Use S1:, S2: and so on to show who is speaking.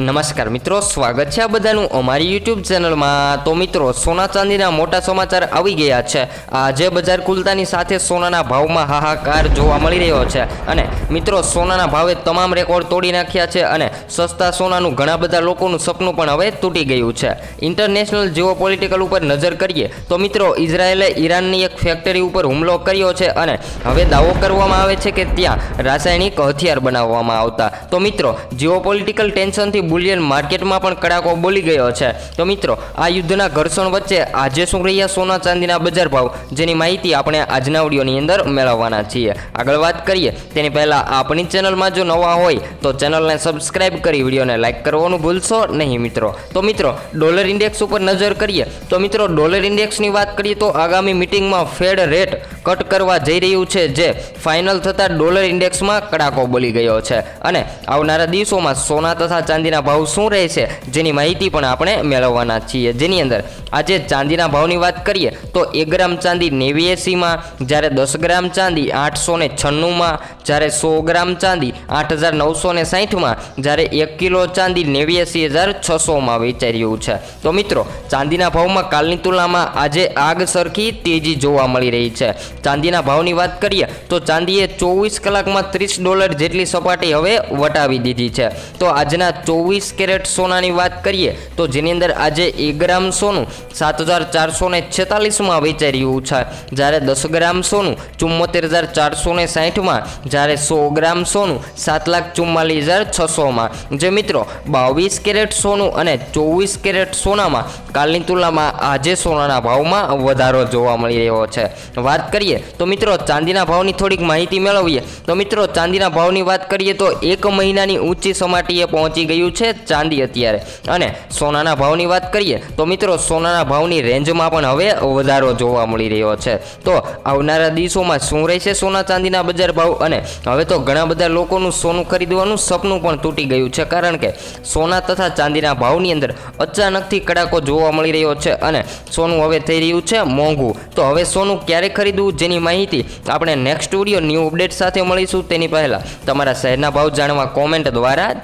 S1: નમસ્કાર મિત્રો, સ્વાગત છે આ બધાનું અમારી યુટ્યુબ ચેનલમાં તો મિત્રો, સોના ચાંદીના મોટા સમાચાર આવી ગયા છે. આજે બજાર ખુલતાની સાથે સોનાના ભાવમાં હાહાકાર જોવા મળી રહ્યો છે. અને મિત્રો, સોનાના ભાવે તમામ રેકોર્ડ તોડી નાખ્યા છે અને સસ્તા સોનાનું ઘણા બધા લોકોનું સપનું પણ હવે તૂટી ગયું છે. ઇન્ટરનેશનલ જીઓ પોલિટિકલ ઉપર નજર કરીએ, તો મિત્રો, ઇઝરાયેલે ઈરાનની એક ફેક્ટરી ઉપર હુમલો કર્યો છે અને હવે દાવો કરવામાં આવે છે કે ત્યાં રાસાયણિક હથિયાર બનાવવામાં આવતા. તો મિત્રો જીઓ પોલિટિકલ ટેન્શનથી બુલિયન માર્કેટમાં પણ કડાકો બોલી ગયો છે. તો મિત્રો, આ યુદ્ધના ઘર્ષણ વચ્ચે આજે શું રહ્યા સોના ચાંદીના બજાર ભાવ? જેની માહિતી આપણે આજના વિડીયોની અંદર મેળવવાના છીએ. આગળ વાત કરીએ, તેની પહેલાં આપણી ચેનલમાં જો નવા હોય, તો ચેનલને સબસ્ક્રાઈબ કરી વિડીયોને લાઇક કરવાનું ભૂલશો નહીં મિત્રો. તો મિત્રો, ડોલર ઇન્ડેક્સ ઉપર નજર કરીએ, તો મિત્રો, ડોલર ઇન્ડેક્સની વાત કરીએ તો આગામી મિટિંગમાં ફેડ રેટ કટ કરવા જઈ રહ્યું છે, જે ફાઇનલ થતાં ડોલર ઇન્ડેક્સમાં કડાકો બોલી ગયો છે. અને આવનારા દિવસોમાં સોના તથા ચાંદીના ભાવ શું રહેશે જેની માહિતી પણ આપણે મેળવવાના છીએ. જેની અંદર આજે ચાંદીના ભાવની વાત કરીએ, તો એક ગ્રામ ચાંદી નેવ્યાસીમાં, જ્યારે દસ ગ્રામ ચાંદી આઠસો ને છન્નુંમાં, જ્યારે સો ગ્રામ ચાંદી આઠ હજાર નવસો ને સાહીઠમાં, જ્યારે એક કિલો ચાંદી નેવ્યાસી હજાર છસોમાં વેચાઈ રહ્યું છે. તો મિત્રો, ચાંદીના ભાવમાં કાલની તુલનામાં આજે આગ સરખી તેજી જોવા મળી રહી છે. ચાંદીના ભાવની વાત કરીએ, તો ચાંદીએ ચોવીસ કલાકમાં ત્રીસ ડોલર જેટલી સપાટી હવે વટાવી દીધી છે. તો આજના ચોવીસ કેરેટ સોનાની વાત કરીએ, તો જેની અંદર આજે એક ગ્રામ સોનું સાત હજાર ચારસો ને છેતાલીસમાં વેચાઈ રહ્યું છે. જ્યારે દસ ગ્રામ સોનું ચુમ્મોતેર હજાર ચારસો ને સાહીઠમાં, જ્યારે સો ગ્રામ સોનું સાત લાખ ચુમ્માલીસ હજાર છસોમાં. જે મિત્રો, બાવીસ કેરેટ સોનું અને ચોવીસ કેરેટ સોનામાં કાલની તુલનામાં આજે સોનાના ભાવમાં વધારો જોવા મળી રહ્યો છે. વાત કરીએ, તો મિત્રો, ચાંદીના ભાવની થોડીક માહિતી મેળવીએ. તો મિત્રો, ચાંદીના ભાવની વાત કરીએ તો એક મહિનાની ઊંચી સમાટીએ પહોંચી ગયું છે ચાંદી અત્યારે. અને સોનાના ભાવની વાત કરીએ, તો મિત્રો સોનાના ભાવની રેન્જમાં પણ હવે વધારો જોવા મળી રહ્યો છે. તો આવનારા દિવસોમાં શું રહેશે સોના ચાંદીના બજાર ભાવ? અને હવે તો ઘણા બધા લોકોનું સોનું ખરીદવાનું સપનું પણ તૂટી ગયું છે, કારણ કે સોના તથા ચાંદીના ભાવની અંદર અચાનકથી કડાકો જોવા મળી રહ્યો છે અને સોનું હવે થઈ રહ્યું છે મોંઘું. તો હવે સોનું ક્યારે ખરીદવું જેની માહિતી આપણે નેક્સ્ટ વીડિયો ન્યૂ અપડેટ સાથે મળીશું. તેની પહેલાં તમારા શહેરના ભાવ જાણવા કોમેન્ટ દ્વારા